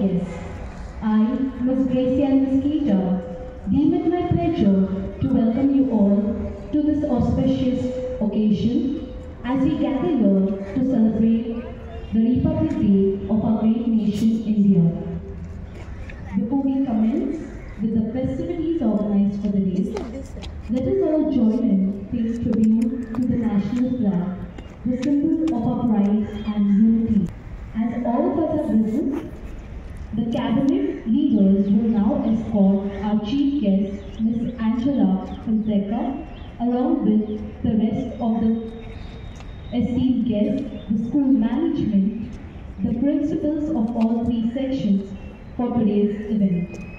guests. I, Ms. Gracia Mesquita, deem it my pleasure to welcome you all to this auspicious occasion as we gather here to celebrate the Republic Day of our great nation, India. Before we commence with the festivities organized for the day, let us all join in paying tribute to the national flag, the symbol of our pride and unity. As all of us have risen, the cabinet leaders will now escort our chief guest, Ms. Angela Fonseca, along with the rest of the esteemed guests, the school management, the principals of all three sections for today's event.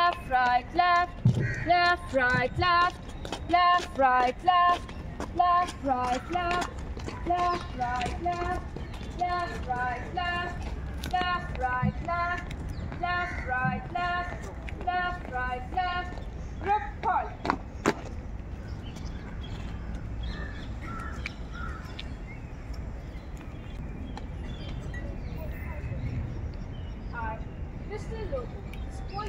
Left, right, left. Left, right, left. Left, right, left. Left, right, left. Left, right, left. Left, right, left. Left, right, left. Left, right, left. Left, right, left. Group call. I, Crystal Lobo, school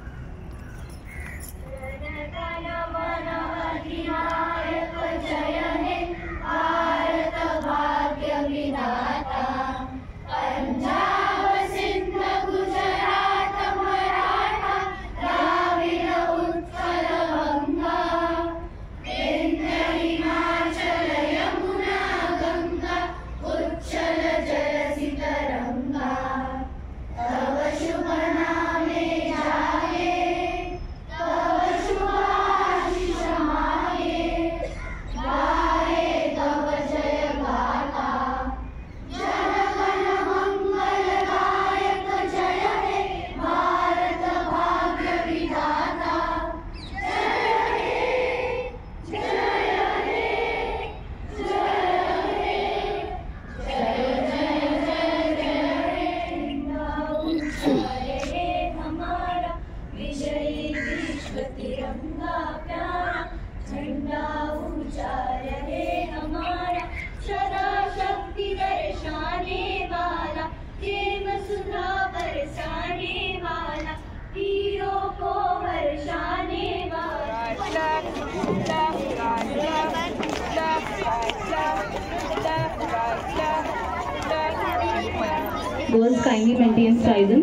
गणमनमधिनायक जय हे आ Girls kindly maintain silence.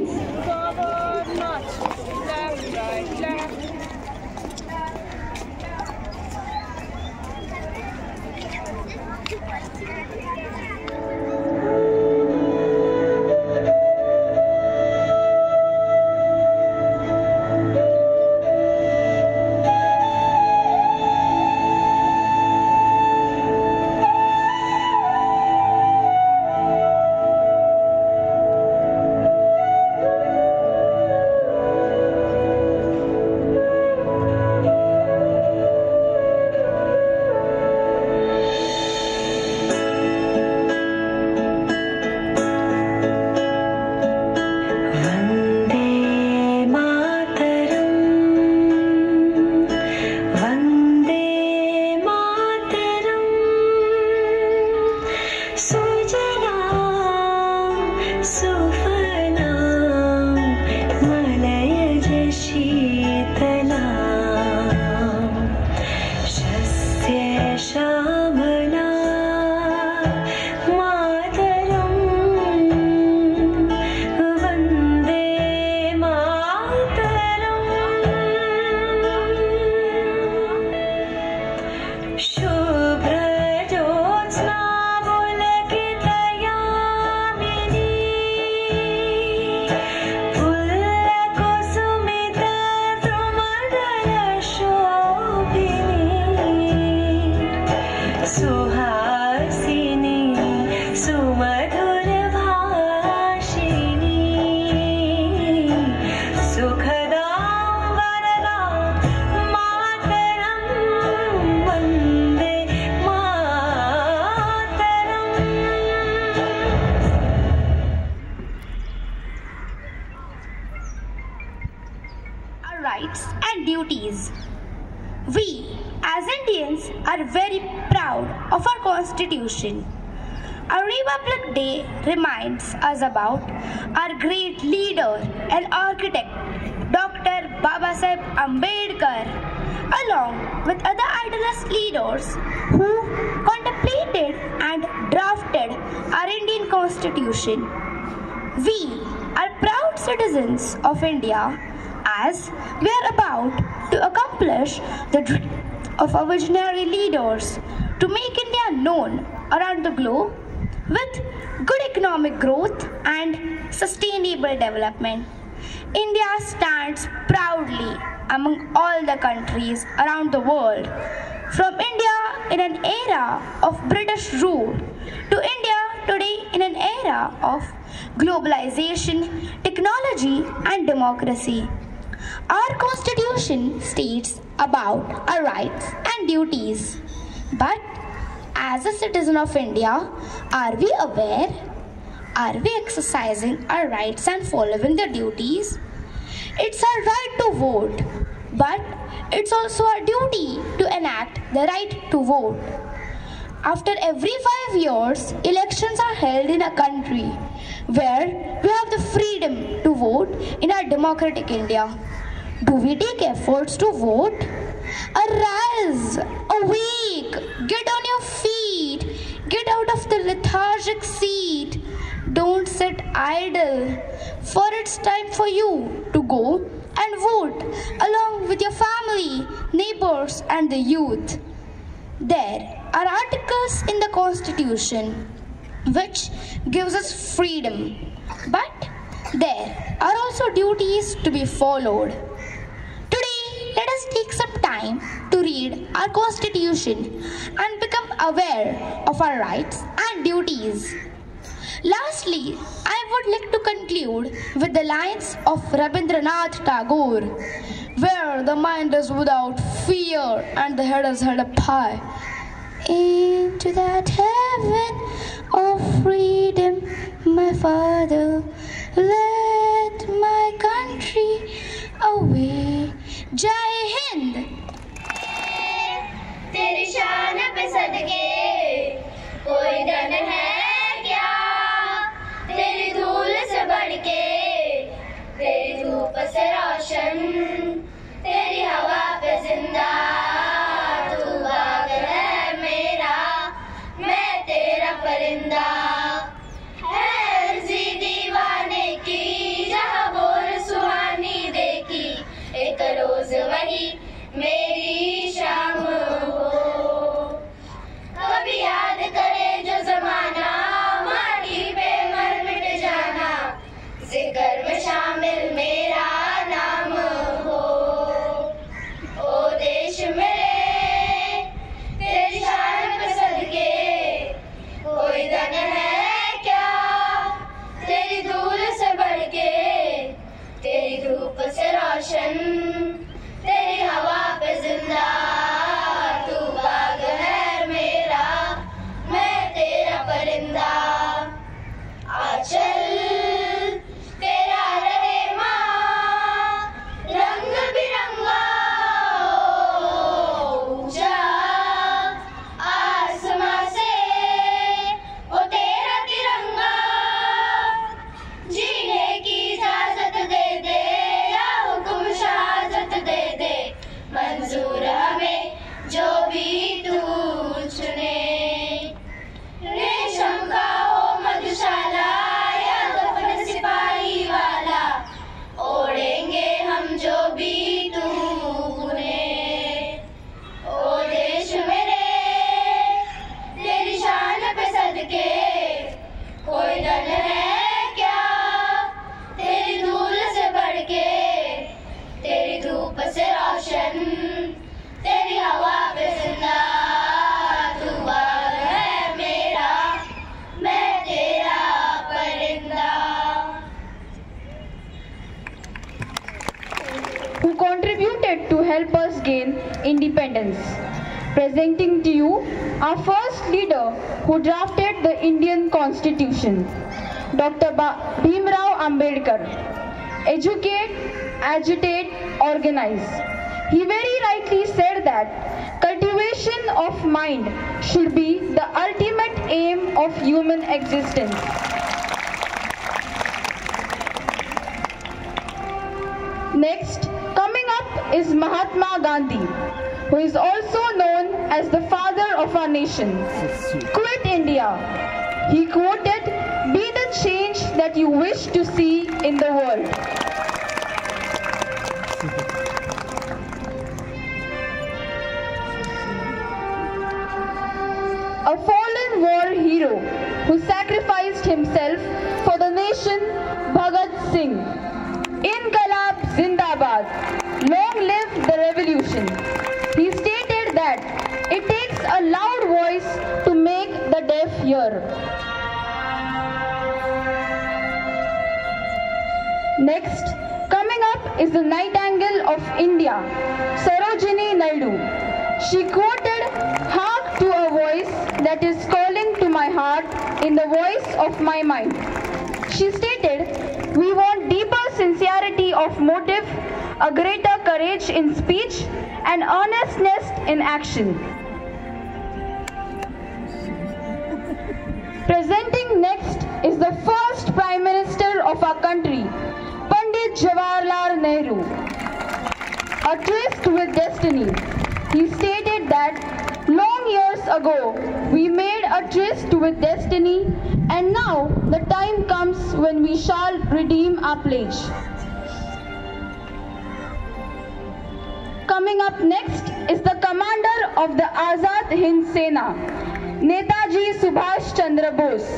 Us about our great leader and architect, Dr. Babasaheb Ambedkar, along with other idealist leaders who contemplated and drafted our Indian Constitution. We are proud citizens of India as we are about to accomplish the dream of our visionary leaders to make India known around the globe with good economic growth and sustainable development. India stands proudly among all the countries around the world. From India in an era of British rule to India today in an era of globalization, technology, and democracy. Our constitution states about our rights and duties. But as a citizen of India, are we aware? Are we exercising our rights and following the duties? It's our right to vote, but it's also our duty to enact the right to vote. After every five years, elections are held in a country where we have the freedom to vote in our democratic India. Do we take efforts to vote? Arise, awake, get on your feet, get out of the lethargic seat. Don't sit idle, for it's time for you to go and vote along with your family, neighbors, and the youth. There are articles in the Constitution which gives us freedom, but there are also duties to be followed. Today, let us time to read our Constitution and become aware of our rights and duties. Lastly, I would like to conclude with the lines of Rabindranath Tagore, where the mind is without fear and the head is held up high. Into that heaven of freedom, my father, let my country away. Jai Hind! तेरी शान पे सदके। कोई धन है क्या? तेरी धूल से बढ़ के तेरी धूप से रोशन, तेरी हवा पे ज़िंदा। तू बाग है मेरा, मैं तेरा परिंदा। रोज वही मेरी शाम से independence. Presenting to you our first leader who drafted the Indian Constitution, Dr. Bhimrao Ambedkar. Educate, agitate, organize. He very rightly said that cultivation of mind should be the ultimate aim of human existence. Next, coming up is Mahatma Gandhi, who is also known as the father of our nation. Quit India. He quoted, Be the change that you wish to see in the world. A fallen war hero who sacrificed himself for the nation, Bhagat Singh. in Inquilab Zindabad. Hear. Next, coming up is the Nightingale of India, Sarojini Naidu. She quoted, Hark to a voice that is calling to my heart in the voice of my mind. She stated, We want deeper sincerity of motive, a greater courage in speech, and earnestness in action. Of our country, Pandit Jawaharlal Nehru. A tryst with destiny. He stated that long years ago we made a tryst with destiny, and now the time comes when we shall redeem our pledge. Coming up next is the commander of the Azad Hind Sena, Netaji Subhash Chandra Bose.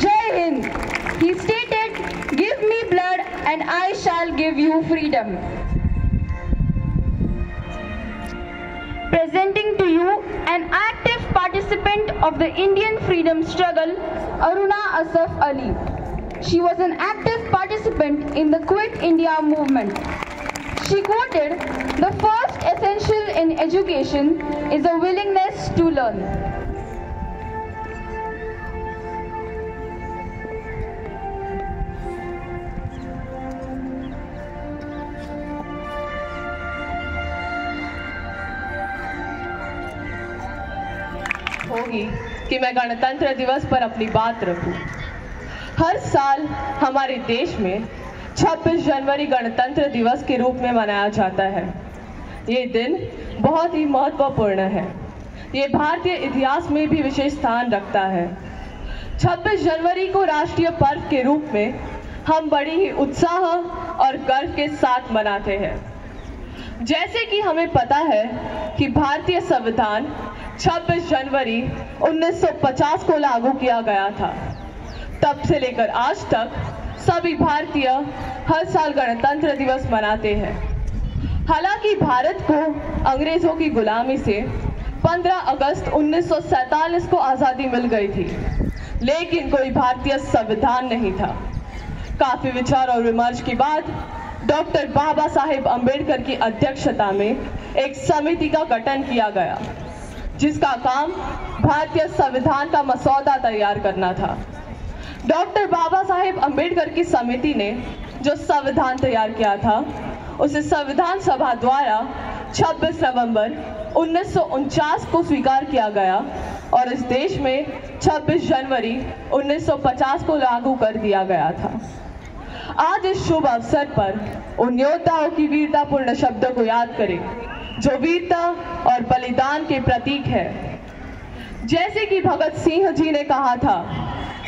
Jai Hind. He stated, Give me blood and I shall give you freedom. Presenting to you an active participant of the Indian freedom struggle, Aruna Asaf Ali. She was an active participant in the Quit India movement. She quoted, The first essential in education is a willingness to learn. कि मैं गणतंत्र दिवस पर अपनी बात रखूँ। हर साल हमारे देश में 26 जनवरी गणतंत्र दिवस के रूप में मनाया जाता है। ये दिन बहुत ही महत्वपूर्ण है। ये भारतीय इतिहास में भी विशेष स्थान रखता है। 26 जनवरी को राष्ट्रीय पर्व के रूप में हम बड़ी ही उत्साह और गर्व के साथ मनाते हैं। जैसे कि हमें पता है कि भारतीय संविधान 26 जनवरी 1950 को लागू किया गया था। तब से लेकर आज तक सभी भारतीय हर साल गणतंत्र दिवस मनाते हैं। हालाँकि भारत को अंग्रेज़ों की गुलामी से 15 अगस्त 1947 को आज़ादी मिल गई थी, लेकिन कोई भारतीय संविधान नहीं था। काफ़ी विचार और विमर्श के बाद डॉक्टर बाबा साहेब अंबेडकर की अध्यक्षता में एक समिति का गठन किया गया। जिसका काम भारतीय संविधान का मसौदा तैयार करना था। डॉक्टर बाबा साहेब अंबेडकर की समिति ने जो संविधान तैयार किया था, उसे संविधान सभा द्वारा 26 नवंबर उन्नीस सौ उनचास को स्वीकार किया गया और इस देश में 26 जनवरी 1950 को लागू कर दिया गया था। आज इस शुभ अवसर पर उन योद्धाओं की वीरतापूर्ण शब्दों को याद करें। जो वीरता और बलिदान के प्रतीक है। जैसे कि भगत सिंह जी ने कहा था,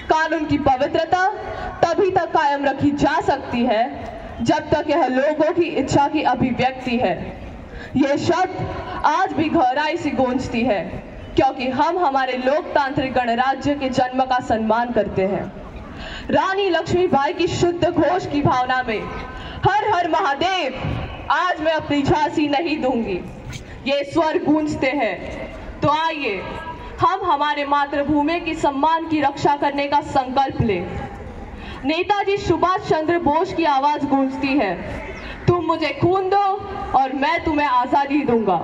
कानून की पवित्रता तभी तक कायम रखी जा सकती है जब तक यह लोगों की इच्छा की अभिव्यक्ति है। यह शब्द आज भी गहराई से गूंजती है, क्योंकि हम हमारे लोकतांत्रिक गणराज्य के जन्म का सम्मान करते हैं। रानी लक्ष्मीबाई की शुद्ध घोष की भावना में हर हर महादेव आज मैं अपनी झांसी नहीं दूँगी। ये स्वर गूंजते हैं। तो आइए, हम हमारे मातृभूमि की सम्मान की रक्षा करने का संकल्प लें। नेताजी सुभाष चंद्र बोस की आवाज़ गूंजती है। तुम मुझे खून दो और मैं तुम्हें आज़ादी दूँगा।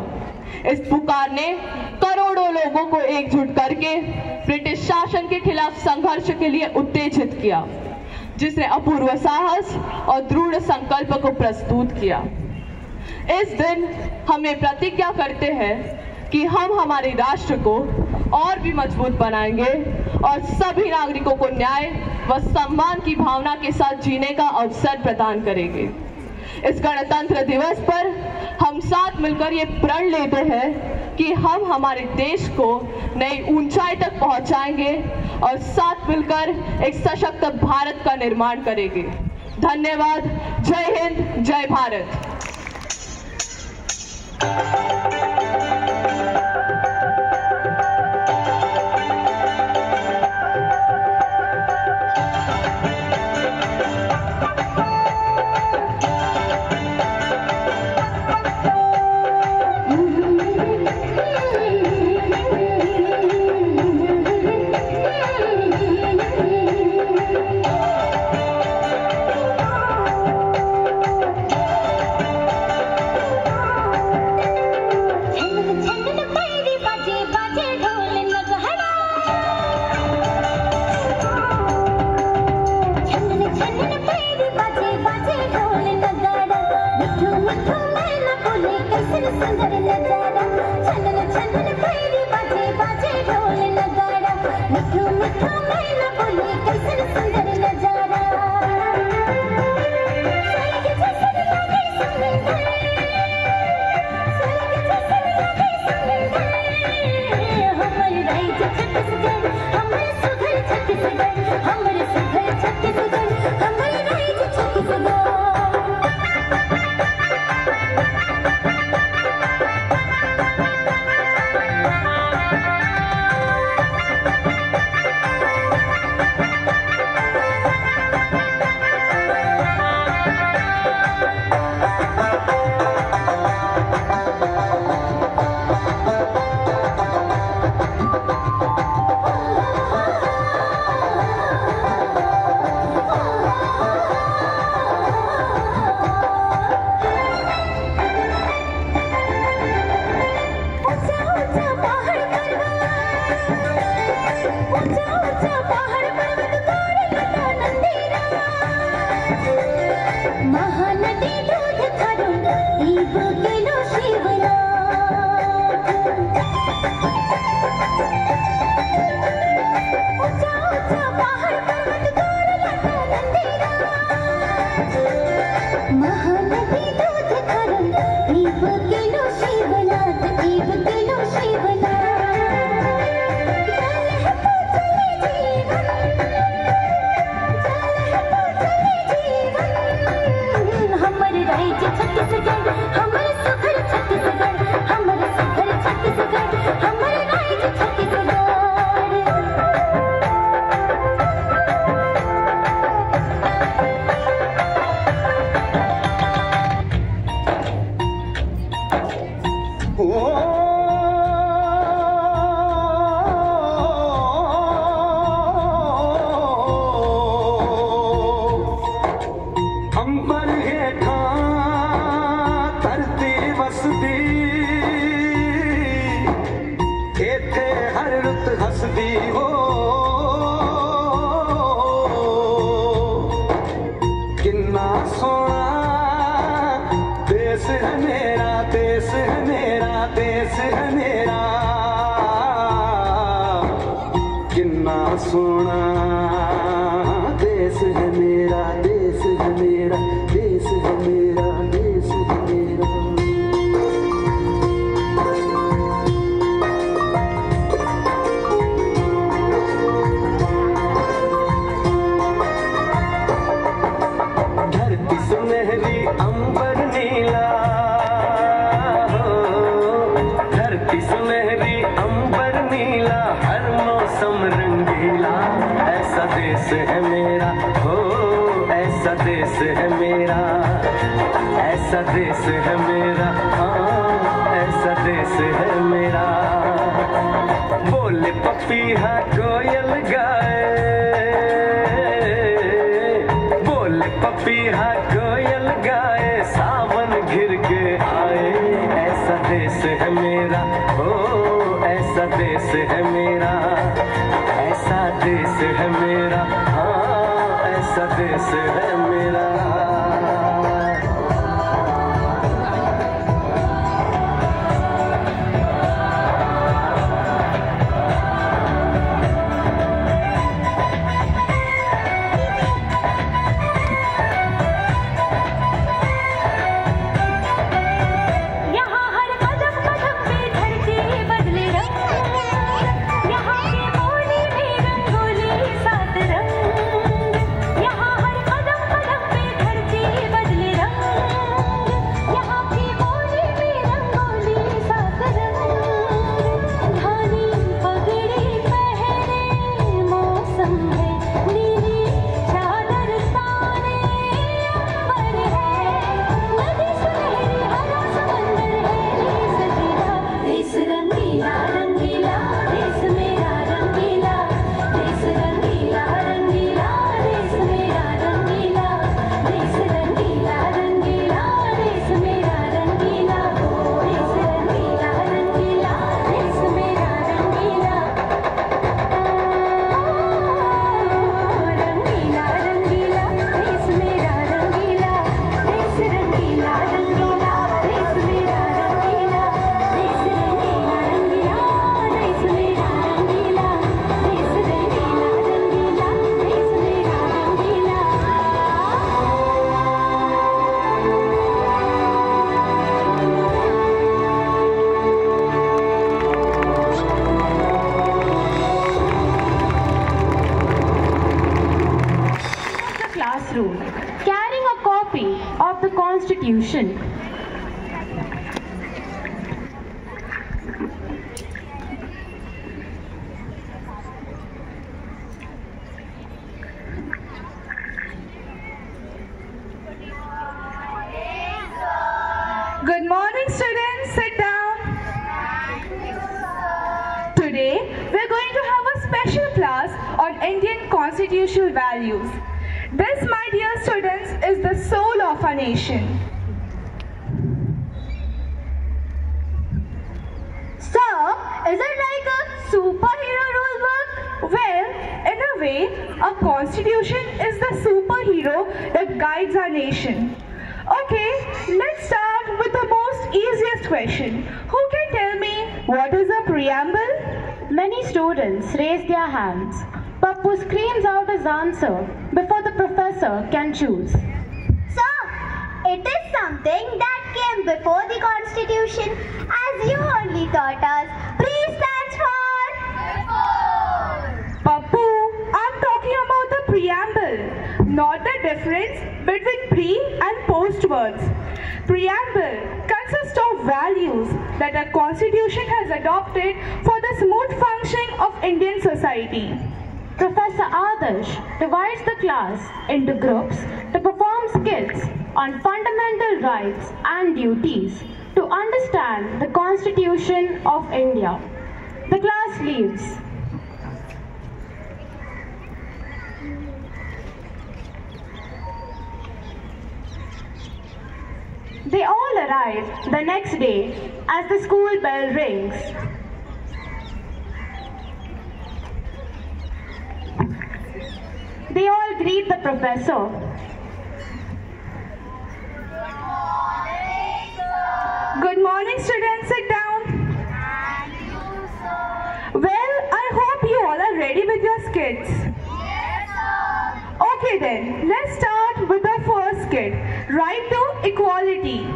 इस पुकार ने करोड़ों लोगों को एकजुट करके ब्रिटिश शासन के खिलाफ संघर्ष के लिए उत्तेजित किया, जिसने अपूर्व साहस और दृढ़ संकल्प को प्रस्तुत किया। इस दिन हम प्रतिज्ञा करते हैं कि हम हमारे राष्ट्र को और भी मज़बूत बनाएँगे और सभी नागरिकों को न्याय व सम्मान की भावना के साथ जीने का अवसर प्रदान करेंगे। इस गणतंत्र दिवस पर हम साथ मिलकर ये प्रण लेते हैं कि हम हमारे देश को नई ऊंचाई तक पहुंचाएँगे और साथ मिलकर एक सशक्त भारत का निर्माण करेंगे। धन्यवाद। जय हिंद। जय Bharat. Música hangi resimde çekti bu? Whoa. पपीहा कोयल गाए। बोले पपीहा कोयल गाए, सावन घिर के आए। ऐसा देश है मेरा हो ऐसा देश है मेरा। ऐसा देश है मेरा हाँ ऐसा देश है मेरा। Question. Who can tell me what is a preamble? Many students raise their hands. Pappu screams out his answer before the professor can choose. Sir, it is something that came before the constitution as you only taught us. Pre stands for Pappu, I'm talking about the preamble, not the difference between pre and post words. Preamble consists of values that a constitution has adopted for the smooth functioning of Indian society. Professor Adarsh divides the class into groups to perform skills on fundamental rights and duties to understand the Constitution of India. The class leaves. They all arrive the next day as the school bell rings. They all greet the professor. Good morning, students. Sit down. Well, I hope you all are ready with your skits. Yes. Okay then, let's start with the first skit. Right to equality.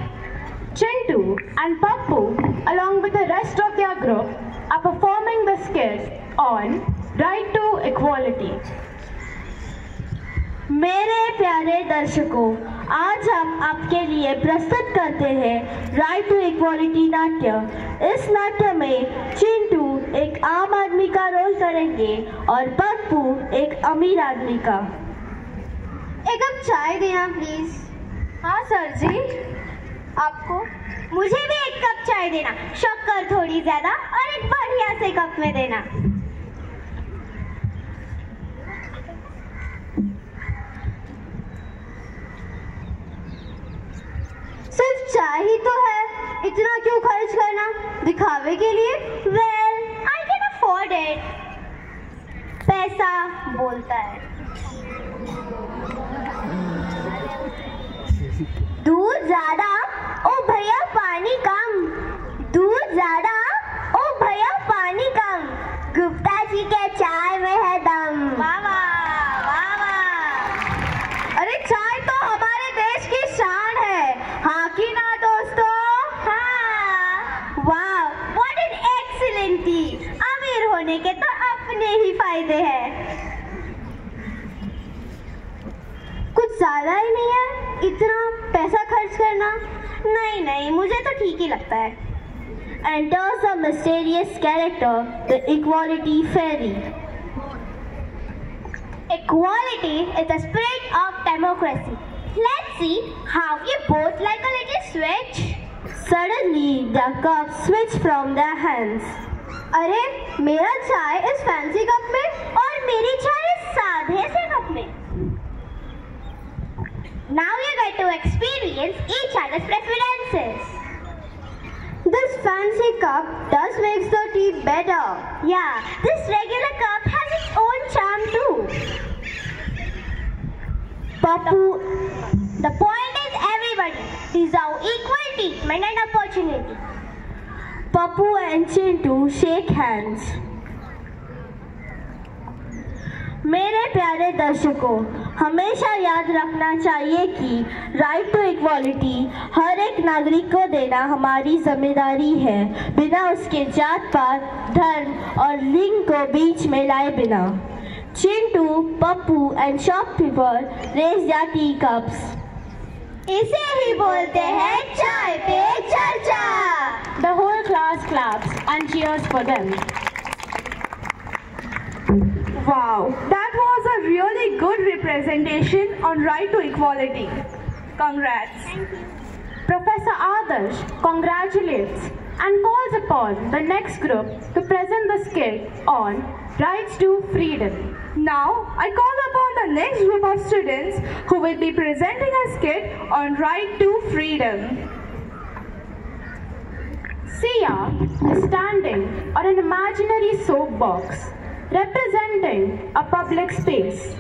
Chintu and Pappu, along with the rest of their group, are performing the skit on right to equality. मेरे प्यारे दर्शकों आज हम आपके लिए प्रस्तुत करते हैं राइट टू इक्वालिटी नाट्य इस नाट्य में चिंटू एक आम आदमी का रोल करेंगे और पप्पू एक अमीर आदमी का एक कप चाय देना प्लीज़ हाँ सर जी। आपको मुझे भी एक कप चाय देना। शक्कर थोड़ी ज़्यादा और एक बढ़िया से कप में देना। सिर्फ़ चाय ही तो है। इतना क्यों खर्च करना? दिखावे के लिए? Well I can afford it पैसा बोलता है। दूध ज़्यादा ओ भैया पानी कम। दूध ज़्यादा ओ भैया पानी कम। गुप्ता जी के चाय में है दम। अरे चाय तो हमारे देश की शान है। हाँ कि ना दोस्तों? हाँ। वाह व्हाट एन एक्सीलेंट टी अमीर होने के तो अपने ही फ़ायदे हैं। कुछ ज़्यादा ही नहीं है इतना पैसा खर्च करना? नहीं नहीं, मुझे तो ठीक ही लगता है। Enters a character the equality fairy equality is the spirit of democracy let's see how you both like a little switch suddenly the cup switch from the hands अरे, मेरा चाय इस फैंसी कप में और मेरी चाय इस सादे से कप में। Now you get to experience each other's preferences. This fancy cup does makes the tea better. Yeah, this regular cup has its own charm too. Pappu, the point is everybody deserve equal treatment and opportunity. Pappu and Chintu shake hands. मेरे प्यारे दर्शकों, हमेशा याद रखना चाहिए कि right to equality हर एक नागरिक को देना हमारी ज़िम्मेदारी है। बिना उसके जात पात, धर्म और लिंग को बीच में लाए बिना। Chintu, Pappu and shopkeeper race their tea cups इसे ही बोलते हैं चाय पे चर्चा। The whole class claps and cheers for. Wow, that was a really good representation on right to equality. Congrats. Professor Adarsh congratulates and calls upon the next group to present the skit on rights to freedom. Now, I call upon the next group of students who will be presenting a skit on right to freedom. Sia is standing on an imaginary soapbox representing a public space.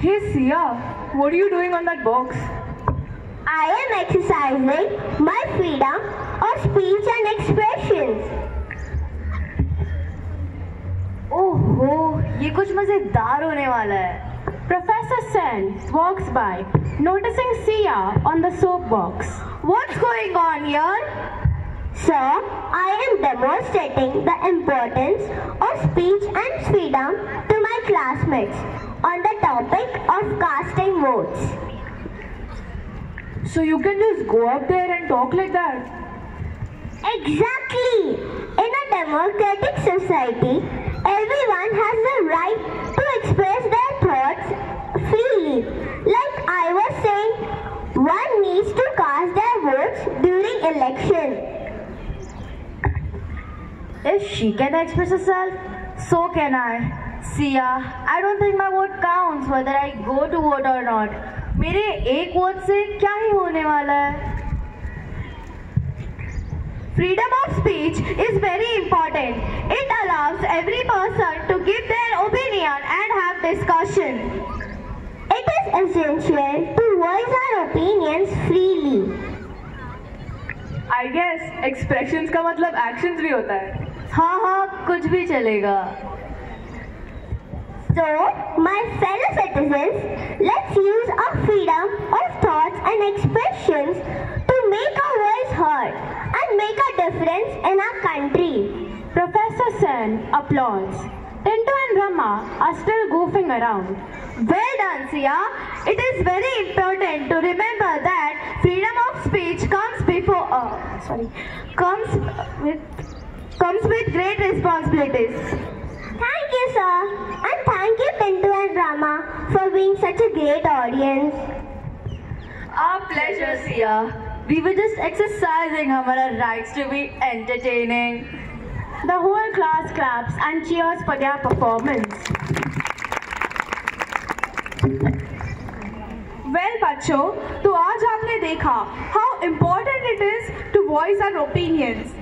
Hey Sia, what are you doing on that box? I am exercising my freedom of speech and expressions. ओहो ये कुछ मजेदार होने वाला है Professor Sen walks by, noticing Sia on the soapbox. What's going on here? Sir, I am demonstrating the importance of speech and freedom to my classmates on the topic of casting votes. So you can just go up there and talk like that? Exactly! In a democratic society, everyone has the right to express their thoughts freely. Like I was saying, one needs to cast their votes during election. If she can express herself, so can I. Sia, I don't think my vote counts whether I go to vote or not. मेरे एक vote से क्या ही होने वाला है Freedom of speech is very important. It allows every person to give their opinion and have discussion. It is essential to voice our opinions freely. I guess expressions का मतलब actions भी होता है. हाँ हाँ कुछ भी चलेगा So, my fellow citizens, let's use our freedom of thoughts and expressions to make our voice heard and make a difference in our country. Professor Sen applauds. Tinto and Rama are still goofing around. Well done, Sia. It is very important to remember that freedom of speech comes before, uh, sorry, comes with comes with great responsibilities. Thank you, sir. And thank you, Pintu and Rama, for being such a great audience. Our pleasure, Sia. We were just exercising our rights to be entertaining. The whole class claps and cheers for their performance. Well, बच्चों, तो आज आपने देखा how important it is to voice our opinions.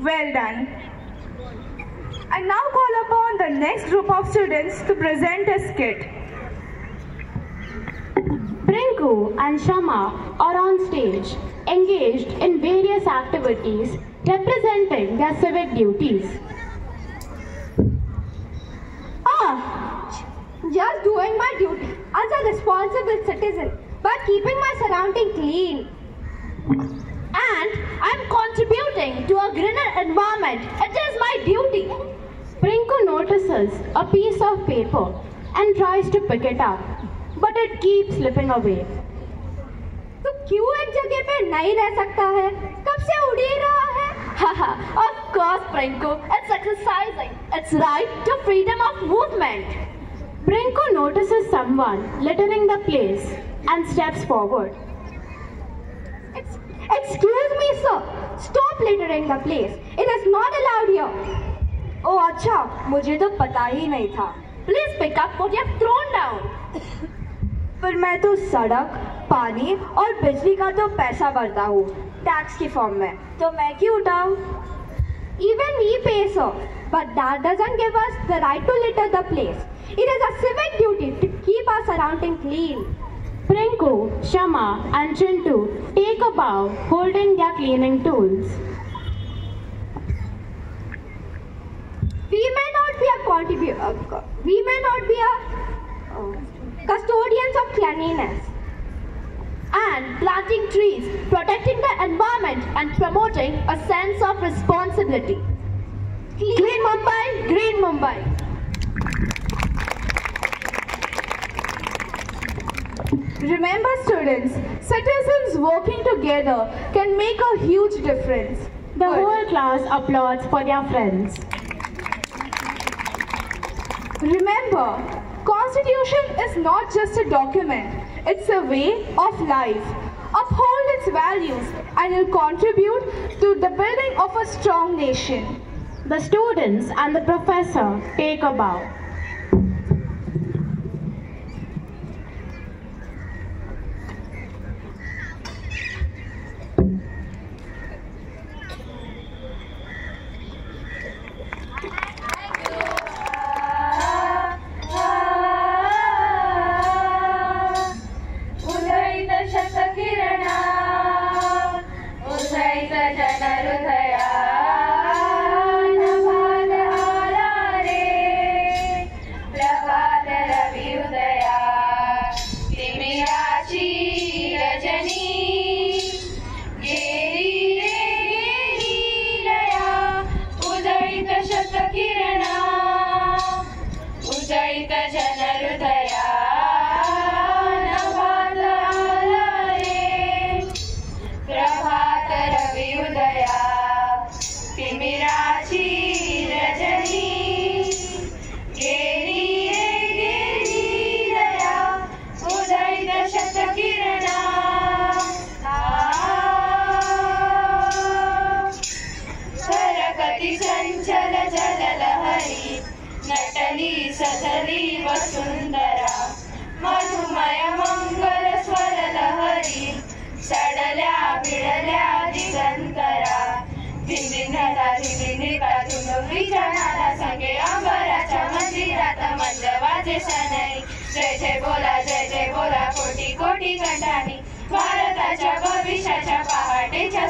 Well done. I now call upon the next group of students to present a skit. Prinku and Shama are on stage, engaged in various activities representing their civic duties. Ah, just doing my duty as a responsible citizen by keeping my surrounding clean and I'm contributing to a greener environment. It is my duty. Prinku notices a piece of paper and tries to pick it up, but it keeps slipping away. So, क्यों एक जगह पे नहीं रह सकता है? कब से उड़ रहा है? haha of course Prinku it's exercising. It's right to freedom of movement. Prinku notices someone littering the place and steps forward. Ex- Excuse me, sir. Stop littering the place. It is not allowed here. ओ अच्छा मुझे तो पता ही नहीं था Please pick up what you have thrown down. पर मैं तो सड़क पानी और बिजली का तो पैसा भरता हूँ टैक्स की फॉर्म में तो मैं क्यों उठाऊँ Even we pay, sir. But that doesn't give us the right to litter the place. It is a civic duty to keep our surrounding clean. Prinku, Shama, and Chintu take a bow holding their cleaning tools. We may not be a uh, we may not be a uh, custodians of cleanliness. And planting trees, protecting the environment, and promoting a sense of responsibility. Clean Mumbai, Green Mumbai. Remember students, citizens working together can make a huge difference. The Good. whole class applauds for their friends. Remember, Constitution is not just a document, it's a way of life. Uphold its values and will contribute to the building of a strong nation. The students and the professor take a bow.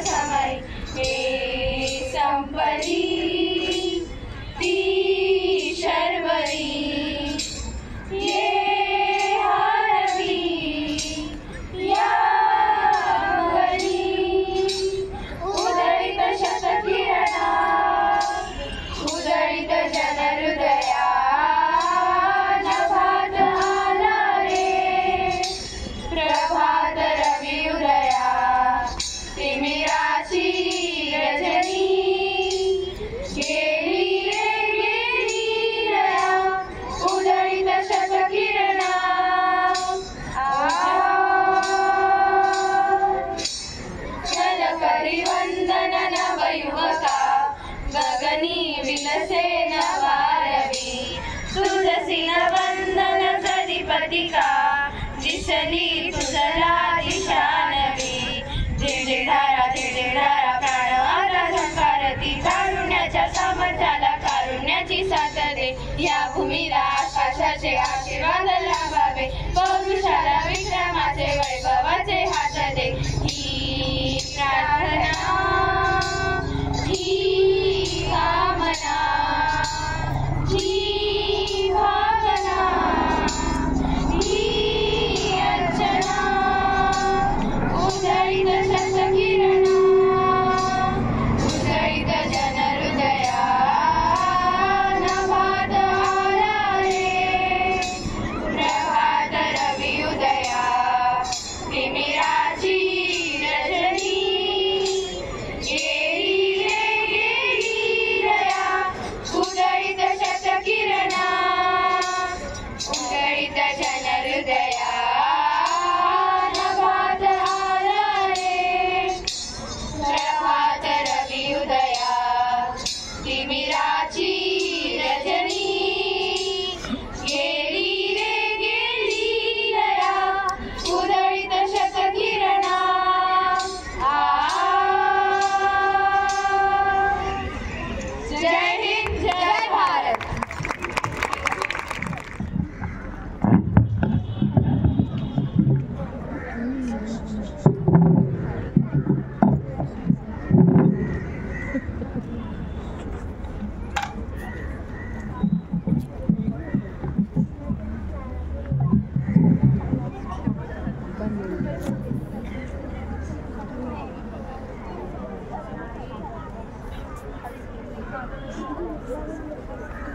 समय हे संपरी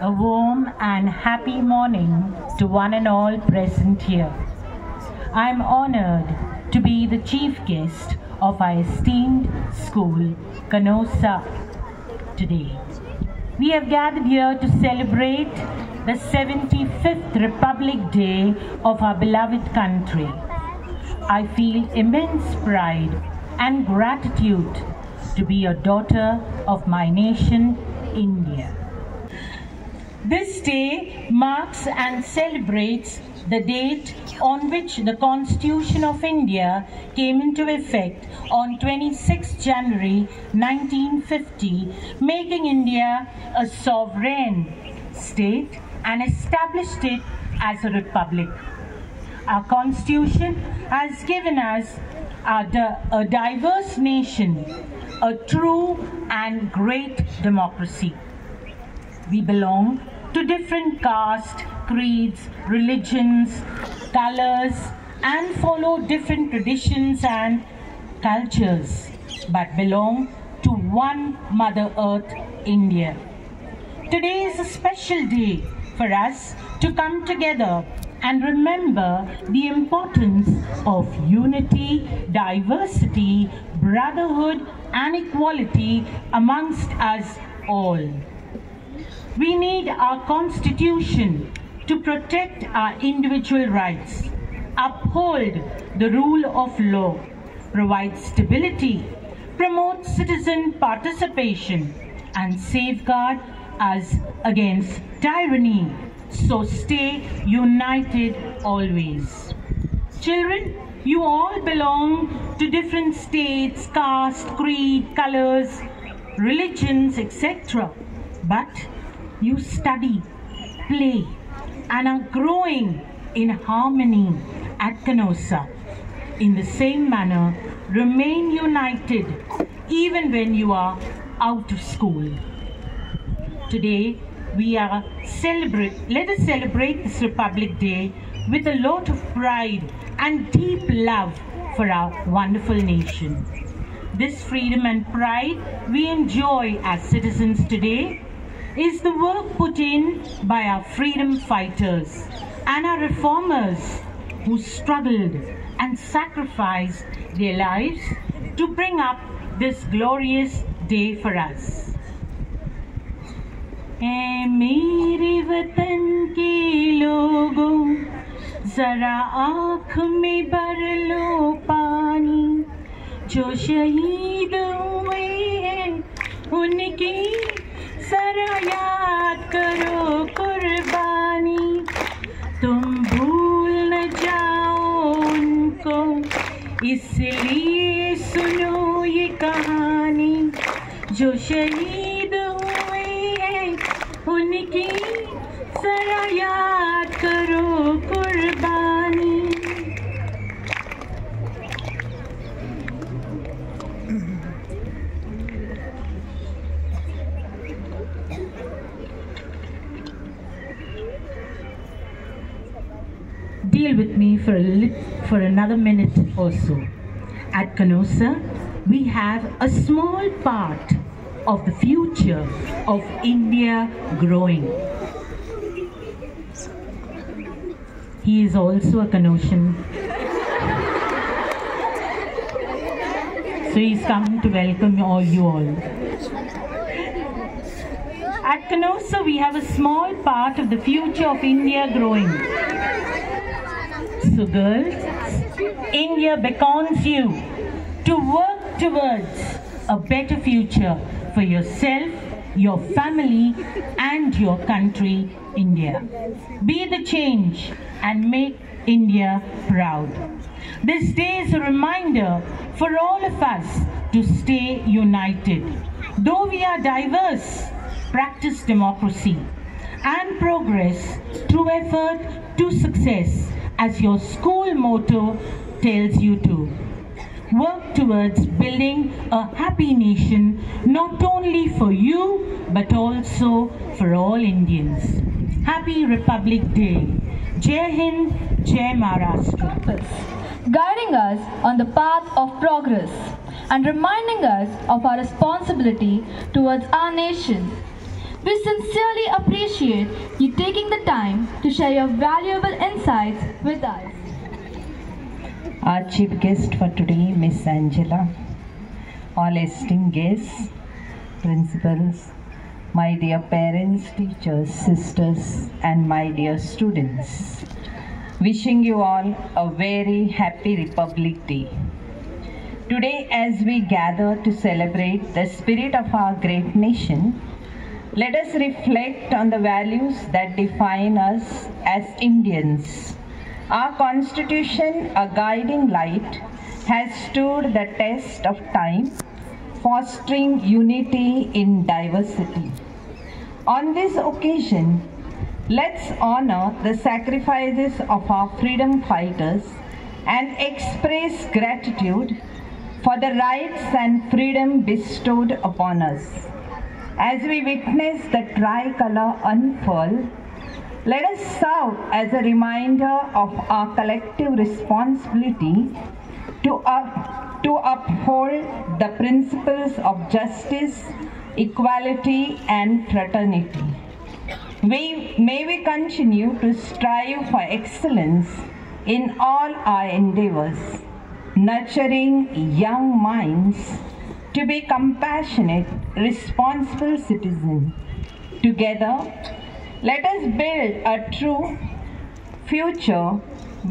A warm and happy morning to one and all present here. I am honored to be the chief guest of our esteemed school, Canossa, today. We have gathered here to celebrate the 75th Republic Day of our beloved country. I feel immense pride and gratitude to be a daughter of my nation India. This day marks and celebrates the date on which the Constitution of India came into effect on 26 January 1950, making India a sovereign state and established it as a republic. Our Constitution has given us a, a diverse nation, a true and great democracy. We belong to different castes, creeds, religions, colors, and follow different traditions and cultures, but belong to one Mother Earth, India. Today is a special day for us to come together and remember the importance of unity, diversity, brotherhood, and equality amongst us all. We need our constitution to protect our individual rights, uphold the rule of law, provide stability, promote citizen participation, and safeguard us against tyranny. So stay united always. Children, you all belong to different states, caste, creed, colors, religions, etc. But you study, play, and are growing in harmony at Canossa. In the same manner, remain united even when you are out of school. Today, we are celebrate. Let us celebrate this Republic Day with a lot of pride and deep love for our wonderful nation. This freedom and pride we enjoy as citizens today is the work put in by our freedom fighters and our reformers who struggled and sacrificed their lives to bring up this glorious day for us. मेरे वतन के लोगों, जरा आँख में भर लो पानी। जो शहीद हुए हैं, उनकी जरा याद करो कुर्बानी। तुम भूल न जाओ उनको, इसलिए सुनो ये कहानी। जो शहीद for a for another minute or so. At Canossa, we have a small part of the future of India growing. He is also a Canossian. So he's come to welcome all you all. At Canossa, we have a small part of the future of India growing. Girls, India beckons you to work towards a better future for yourself, your family, and your country, India. Be the change and make India proud. This day is a reminder for all of us to stay united. Though we are diverse, practice democracy and progress through effort to success, as your school motto tells you to. Work towards building a happy nation, not only for you, but also for all Indians. Happy Republic Day. Jai Hind, Jai Maharashtra. guiding us on the path of progress and reminding us of our responsibility towards our nation. We sincerely appreciate you taking the time to share your valuable insights with us. our chief guest for today, Miss Angela, all esteemed guests, principals, my dear parents, teachers, sisters, and my dear students. Wishing you all a very happy Republic Day. Today, as we gather to celebrate the spirit of our great nation, let us reflect on the values that define us as Indians. Our Constitution, a guiding light, has stood the test of time, fostering unity in diversity. On this occasion, let's honor the sacrifices of our freedom fighters and express gratitude for the rights and freedom bestowed upon us. As we witness the tricolor unfurl, let us serve as a reminder of our collective responsibility to, up, to uphold the principles of justice, equality, and fraternity. We, may we continue to strive for excellence in all our endeavors, nurturing young minds to be compassionate, responsible citizens. Together, let us build a true future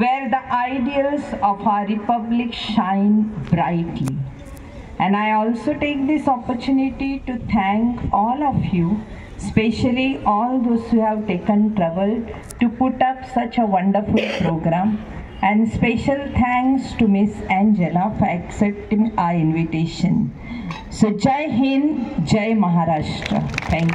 where the ideals of our republic shine brightly. And I also take this opportunity to thank all of you, especially all those who have taken trouble to put up such a wonderful program. And special thanks to Miss Angela for accepting our invitation. सो जय हिंद जय Maharashtra thank you